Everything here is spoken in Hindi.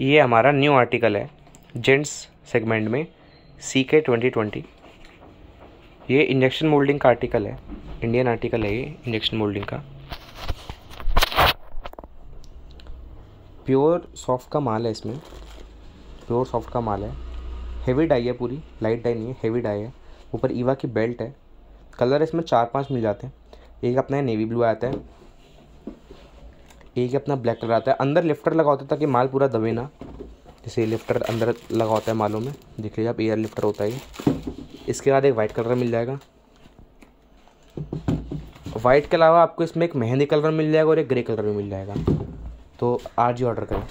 ये हमारा न्यू आर्टिकल है जेंट्स सेगमेंट में सी के ट्वेंटी ट्वेंटी ये इंजेक्शन मोल्डिंग का आर्टिकल है इंडियन आर्टिकल है ये इंजेक्शन मोल्डिंग का. प्योर सॉफ्ट का माल है इसमें प्योर सॉफ्ट का माल है. हेवी डाई है पूरी लाइट डाई नहीं है हेवी डाई है. ऊपर ईवा की बेल्ट है. कलर इसमें चार पाँच मिल जाते हैं. एक अपना नेवी ब्लू आता है एक अपना ब्लैक कलर आता है। अंदर लिफ्टर लगा होता है ताकि माल पूरा दबे ना। जैसे लिफ्टर अंदर लगा होता है मालों में। देख लीजिए आप एयर लिफ्टर होता है इसके बाद एक वाइट कलर मिल जाएगा। वाइट के अलावा आपको इसमें एक मेहंदी कलर मिल जाएगा और एक ग्रे कलर भी मिल जाएगा। तो आज ही ऑर्डर करें।